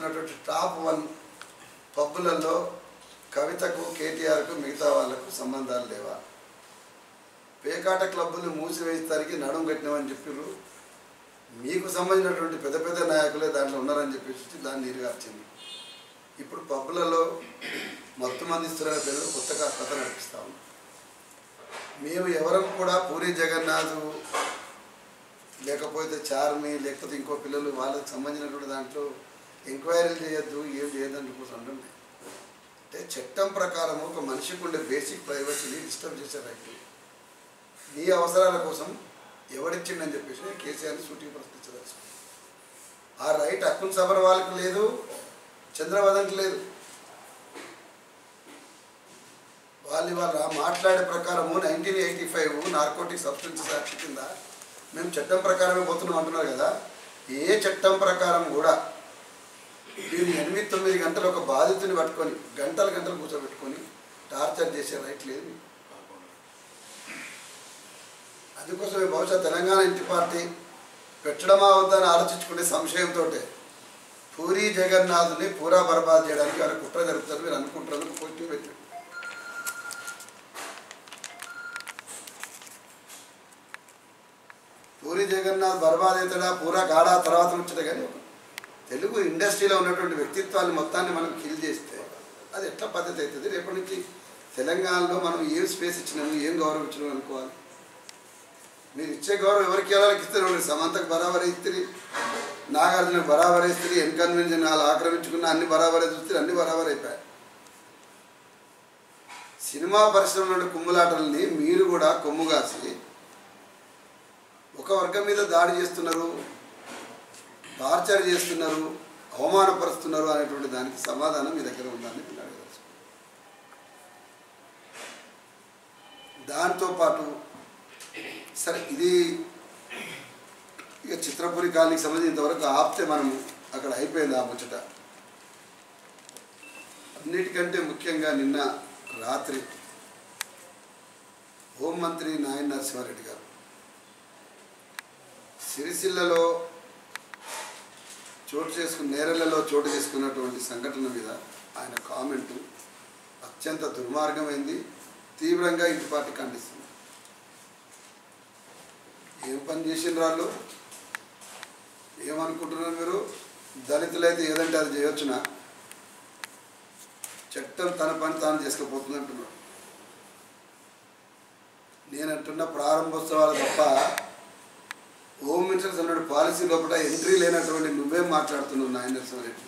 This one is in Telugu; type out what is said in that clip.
చేస్తున్నటువంటి టాప్ వన్ పబ్బులలో కవితకు కేటీఆర్కు మిగతా వాళ్ళకు సంబంధాలు లేవా? పేకాట క్లబ్బులు మూసివేస్తానికి నడుం కట్టినామని చెప్పారు మీకు సంబంధించినటువంటి పెద్ద పెద్ద నాయకులే దాంట్లో ఉన్నారని చెప్పేసి దాన్ని నీరుగార్చింది. ఇప్పుడు పబ్బులలో మొత్తం అందిస్తున్న పేరు కొత్తగా కథ నడిపిస్తాము మేము ఎవరం కూడా పూరి జగన్నాథ్ లేకపోతే చార్మి లేకపోతే ఇంకో పిల్లలు వాళ్ళకి సంబంధించినటువంటి దాంట్లో ఎంక్వైరీలు చేయొద్దు ఏం చేయొద్దని కూడా అంటుండే. అంటే చట్టం ప్రకారం ఒక మనిషికి ఉండే బేసిక్ ప్రైవసీని డిస్టర్బ్ చేసే రైట్ నీ అవసరాల కోసం ఎవడిచ్చిండని చెప్పేసి కేసీఆర్ని సూటిగా ప్రశ్నించదలుచు ఆ రైట్ అక్కున్ సబర్ వాళ్ళకి లేదు చంద్రవదన్కి లేదు. వాళ్ళు వాళ్ళ మాట్లాడే ప్రకారము nineteen eighty five narcotic substances act కింద మేము చట్టం ప్రకారమే పోతున్నాం అంటున్నారు కదా. ఏ చట్టం ప్రకారం కూడా మీరు ఎనిమిది తొమ్మిది గంటలు ఒక బాధితుని పట్టుకొని గంటలు గంటలు కూర్చోబెట్టుకొని టార్చర్ చేసే రైట్ లేదు. అందుకోసం అందుకోసమే బహుశా తెలంగాణ ఇంటి పార్టీ పెట్టడమా వద్దని ఆలోచించుకునే సంశయంతో పూరి జగన్నాథుని పూరా బర్బాద్ చేయడానికి వారి కుట్ర జరుగుతుంది మీరు అనుకుంటారు పోటీ పెట్టారు పూరి జగన్నాథ్ బర్బాద్ అవుతాడా పూరా కాడా తర్వాత వచ్చాడు కానీ తెలుగు ఇండస్ట్రీలో ఉన్నటువంటి వ్యక్తిత్వాన్ని మొత్తాన్ని మనం కిల్ చేస్తే అది ఎట్లా పద్ధతి అవుతుంది? రేపటి నుంచి తెలంగాణలో మనం ఏం స్పేస్ ఇచ్చినాము ఏం గౌరవం ఇచ్చినాము అనుకోవాలి. మీరు ఇచ్చే గౌరవం ఎవరికి వాళ్ళకి ఇస్తారు. సమంతకు బరాబర్ ఇస్తుంది నాగార్జున బరాబర్ ఇస్తుంది ఎన్కన్వెన్షన్ వాళ్ళు ఆక్రమించుకున్న అన్ని బరాబరే చూస్తే అన్ని బరాబర్ అయిపోయాయి. సినిమా పరిశ్రమలో కుమ్ములాటల్ని మీరు కూడా కొమ్ము కాసి ఒక వర్గం మీద దాడి చేస్తున్నారు. టార్చర్ చేస్తున్నారు అవమానపరుస్తున్నారు అనేటువంటి దానికి సమాధానం మీ దగ్గర ఉందని నేను అడగదలుచుకున్నాను. దాంతోపాటు సరే ఇది ఇక చిత్రపురి కాలనీకి సంబంధించినంతవరకు ఆప్తే ఆపితే మనము అక్కడ అయిపోయింది ఆ ముచ్చట అన్నిటికంటే ముఖ్యంగా నిన్న రాత్రి హోంమంత్రి నాయన నరసింహారెడ్డి గారు సిరిసిల్లలో చోటు చేసుకున్న నేరలలో చోటు చేసుకున్నటువంటి సంఘటన మీద ఆయన కామెంటు అత్యంత దుర్మార్గమైంది. తీవ్రంగా ఇంటి పార్టీ ఖండిస్తుంది. ఏం పని చేసిన వాళ్ళు? ఏమనుకుంటున్నారు మీరు? దళితులైతే ఏదంటే అది చేయొచ్చునా? చట్టం తన పని తాను చేసుకుపోతుంది అంటున్నాడు నేను అంటున్న ప్రారంభోత్సవాలు తప్ప హోమ్ మినిస్టర్స్ అన్నాడు పాలసీ లోపల ఎంట్రీ లేనటువంటి నువ్వేం మాట్లాడుతున్నావు నాయన నరసింహారెడ్డి